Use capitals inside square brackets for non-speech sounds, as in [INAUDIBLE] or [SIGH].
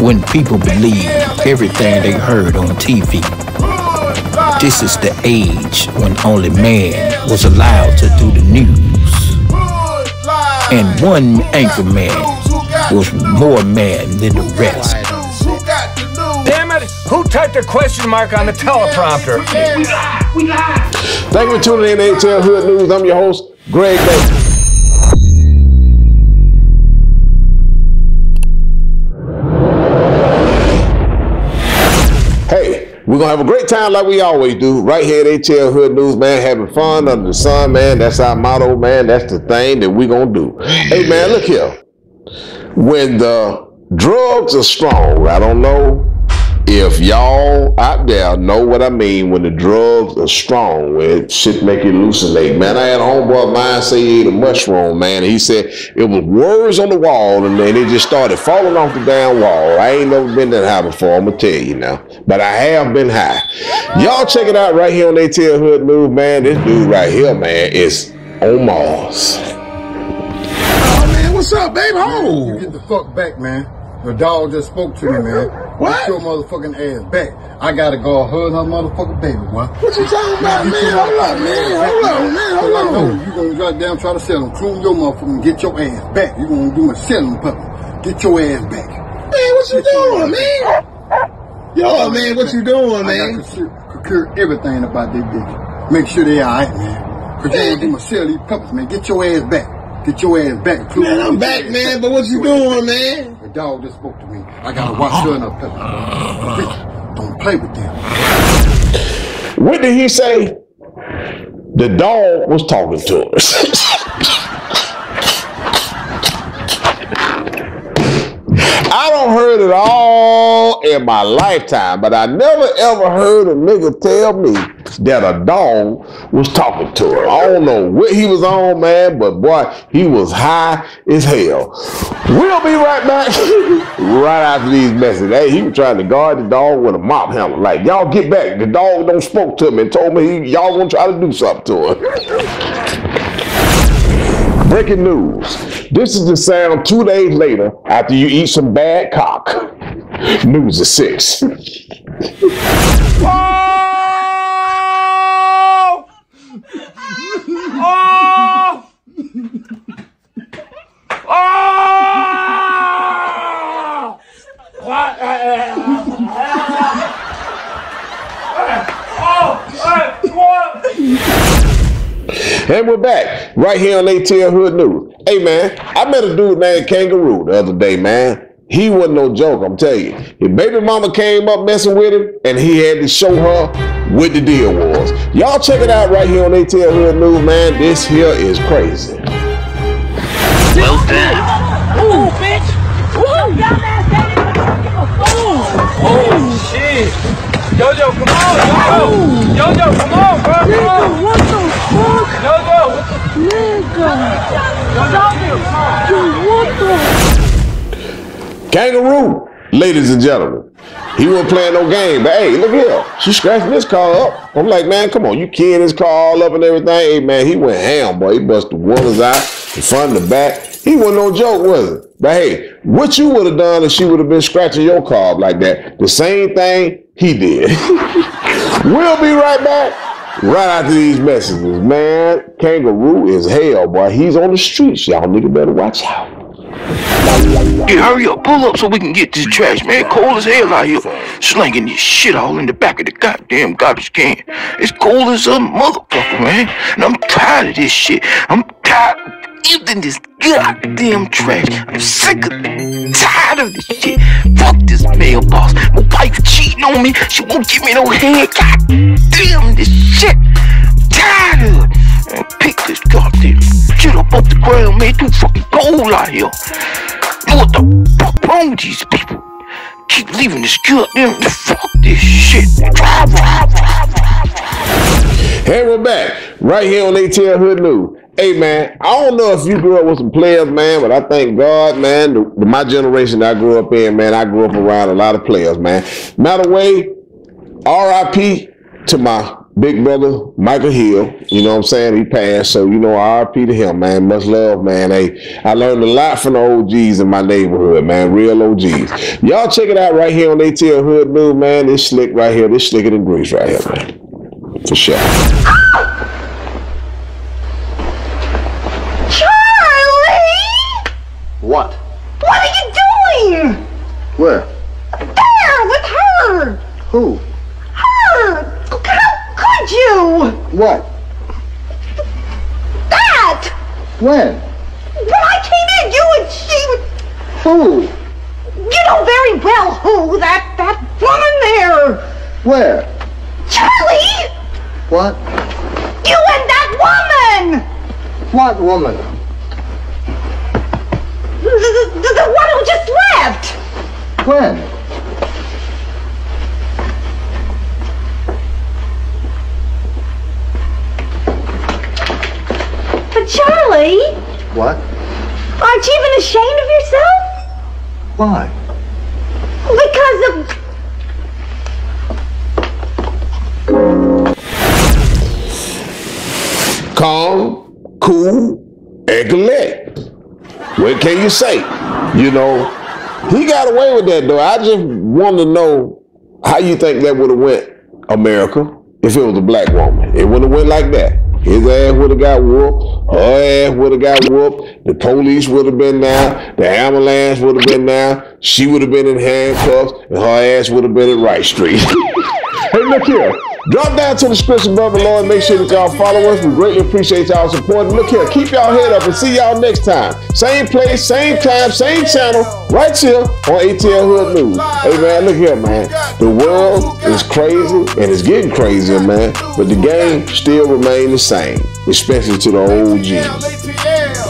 when people believe everything they heard on TV. This is the age when only man was allowed to do the news. And one anchor man was more man than the rest. Damn it! Who typed a question mark on the teleprompter? Thank you for tuning in to ATL Hood News. I'm your host, Greg Baker. We're gonna have a great time like we always do, right here at ATL Hood News, man. Having fun under the sun, man. That's our motto, man. That's the thing that we're gonna do. Hey, man, look here. When the drugs are strong, I don't know if y'all out there know what I mean when the drugs are strong, when shit make you hallucinate, man. I had a homeboy of mine say he ate a mushroom, man. He said it was words on the wall and then it just started falling off the damn wall. I ain't never been that high before, I'm gonna tell you now. But I have been high. Y'all check it out right here on ATL Hood Move, man. This dude right here, man, is on Mars. Oh man, what's up, babe? Ho! Get the fuck back, man. The dog just spoke to me, man. What? Get your motherfucking ass back. I gotta go hug her motherfucking baby, boy. What you talking about, man? Hold up, man. Hold up, man. Hold on. you gonna drop down, try to sell them. Clone your motherfucking get your ass back. You gonna do my selling puppy. Get your ass back. Man, what you doing, man? Yo, man, what you doing, man? I man? got to secure everything about this bitch. Make sure they alright, man. Cause you gonna sell these puppies, man. Get your ass back. Get your ass back. Clone Man, I'm back, man, but what you doing, man? The dog just spoke to me. I gotta watch her and her pepper. Don't play with them. What did he say? The dog was talking to us. I don't heard it all in my lifetime, but I never ever heard a nigga tell me that a dog was talking to her. I don't know what he was on, man, but boy, he was high as hell. We'll be right back [LAUGHS] right after these messages. Hey, he was trying to guard the dog with a mop handle. Like, y'all get back. The dog don't spoke to me and told me he, y'all gonna try to do something to him. [LAUGHS] Breaking news. This is the sound two days later after you eat some bad cock. News at six. [LAUGHS] Oh! Oh! Oh! What? Oh! uh, What? And we're back right here on ATL Hood News. Hey man, I met a dude named Kangaroo the other day, man. He wasn't no joke, I'm telling you. His baby mama came up messing with him, and he had to show her what the deal was. Y'all check it out right here on ATL Hood News, man. This here is crazy. Well done. Ooh, bitch! Ooh, y'all ass ain't even give a fuck. Oh shit! Jojo, come on, Jojo! Jojo, come on, bro! Come on! What the fuck, Jojo, what the nigga? Jojo, Dude, what the? Kangaroo, ladies and gentlemen. He wasn't playing no game, but hey, look here. She scratching this car up. I'm like, man, come on, you keying his car all up and everything. Hey, man, he went ham, boy. He busted the windows out, the front and the back. He wasn't no joke, was it? But hey, what you would have done if she would have been scratching your car like that? The same thing he did. [LAUGHS] we'll be right back. Right after these messages, man, Kangaroo is hell, boy. He's on the streets. Y'all nigga better watch out. Hey, hurry up, pull up so we can get this trash, man. Cold as hell out here. Slinging this shit all in the back of the goddamn garbage can. It's cold as a motherfucker, man. And I'm tired of this shit. I'm tired of emptying this goddamn trash. I'm sick of tired of this shit. Fuck this mailbox. My wife cheating on me. She won't give me no head. God damn this shit. Tired of it. Man, pick this goddamn shit up off the ground, man. Too fucking cold out here. What the fuck wrong with these people? Keep leaving this goddamn fuck this shit. Drive, drive, drive, drive, drive. Hey, we're back right here on ATL Hood News. Hey, man, I don't know if you grew up with some players, man, but I thank God, man, the, the- my generation that I grew up in, man, I grew up around a lot of players, man. Matter of way, RIP to my big brother Michael Hill. You know what I'm saying? He passed, so you know R.I.P. to him, man. Much love, man. Hey, I learned a lot from the OGs in my neighborhood, man. Real OGs. Y'all check it out right here on ATL Hood News, man. This slick right here. This slicker than grease right here, man. For sure. Charlie! What? What are you doing? Where? There, with her! Who? Her! How could you? What? That! When? When I came in, you and she... Who? You know very well who, that, that woman there! Where? Charlie! What? You and that woman! What woman? The, the, the, the one who just left! When? But Charlie, What? aren't you even ashamed of yourself? Why? Because of... calm, cool, and collect. What can you say? You know, he got away with that though. I just want to know how you think that would have went, America, if it was a black woman. It wouldn't have went like that. His ass would have got whooped. Her ass would have got whooped. The police would have been there. The ambulance would have been there. She would have been in handcuffs, and her ass would have been in Wright Street. [LAUGHS] hey, look here. Drop down to the description above below and make sure that y'all follow us. We greatly appreciate y'all support. And look here, keep y'all head up and see y'all next time. Same place, same time, same channel, right here on ATL Hood News. Hey man, look here, man. The world is crazy and it's getting crazier, man. But the game still remains the same, especially to the OGs. ATL.